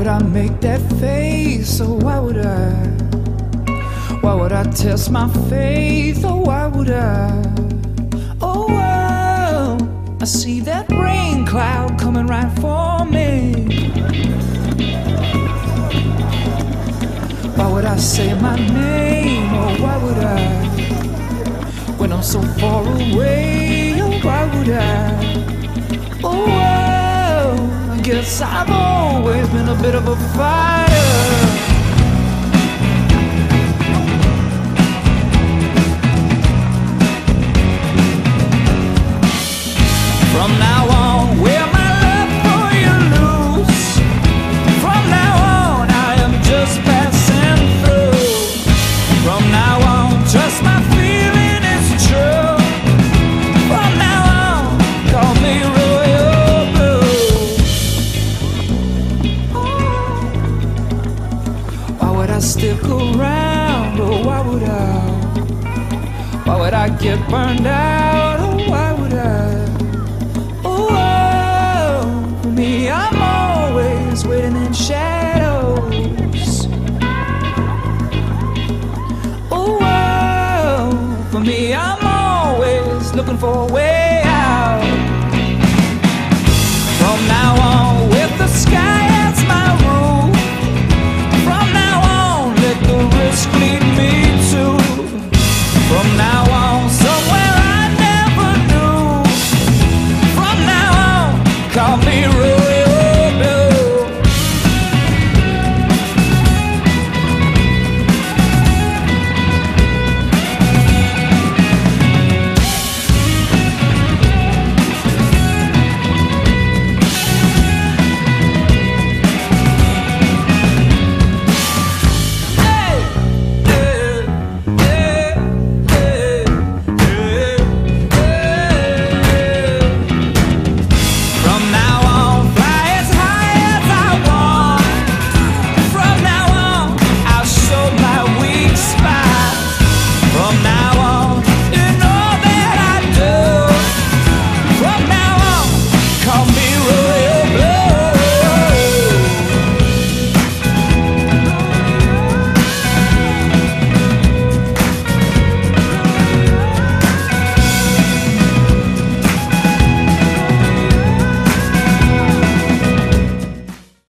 would I make that face? Oh, why would I? Why would I test my faith? Oh, why would I? Oh, oh I see that rain cloud coming right for me. Why would I say my name? Oh, why would I? When I'm so far away, oh, why would I? Guess I've always been a bit of a fighter. Stick around? Oh, why would I? Why would I get burned out? Oh, why would I? Oh, oh, for me, I'm always waiting in shadows. Oh, oh, for me, I'm always looking for a way call me